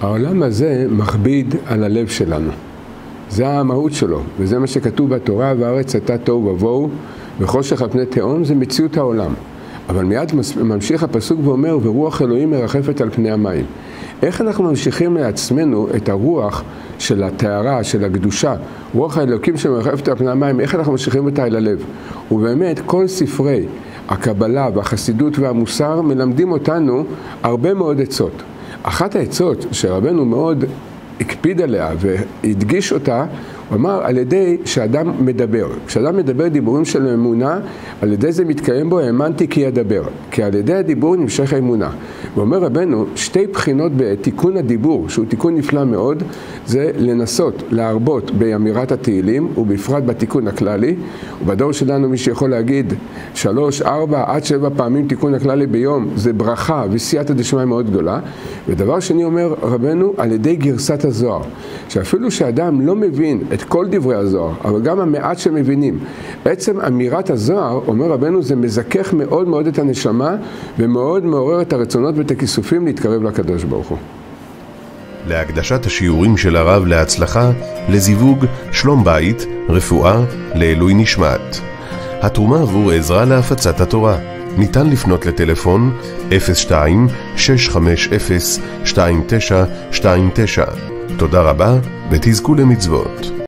העולם הזה מכביד על הלב שלנו. זה המהות שלו, וזה מה שכתוב בתורה, והארץ הייתה תוהו ובוהו, וחושך על פני תהום, זה מציאות העולם. אבל מיד ממשיך הפסוק ואומר, ורוח אלוהים מרחפת על פני המים. איך אנחנו ממשיכים לעצמנו את הרוח של הטהרה, של הקדושה, רוח האלוקים שמרחפת על פני המים, איך אנחנו ממשיכים אותה אל הלב? ובאמת, כל ספרי הקבלה והחסידות והמוסר מלמדים אותנו הרבה מאוד עצות. אחת העצות שרבנו מאוד הקפיד עליה והדגיש אותה, הוא אמר על ידי שאדם מדבר. כשאדם מדבר דיבורים של אמונה, על ידי זה מתקיים בו האמנתי כי ידבר. כי על ידי הדיבור נמשך האמונה. ואומר רבנו, שתי בחינות בתיקון הדיבור, שהוא תיקון נפלא מאוד, זה לנסות להרבות באמירת התהילים, ובפרט בתיקון הכללי. ובדור שלנו מי שיכול להגיד שלוש, ארבע, עד שבע פעמים תיקון הכללי ביום, זה ברכה וסייעתא דשמיא מאוד גדולה. ודבר שני אומר רבנו, על ידי גרסת הזוהר. שאפילו שאדם לא מבין את כל דברי הזוהר, אבל גם המעט שמבינים, עצם אמירת הזוהר, אומר רבנו, זה מזכך מאוד מאוד את הנשמה ומאוד מעורר את הרצונות ואת הכיסופים להתקרב לקדוש ברוך הוא. להקדשת השיעורים של הרב להצלחה, לזיווג, שלום בית, רפואה, לעילוי נשמת. התרומה עבור עזרה להפצת התורה. ניתן לפנות לטלפון 02-650-2929. תודה רבה ותזכו למצוות.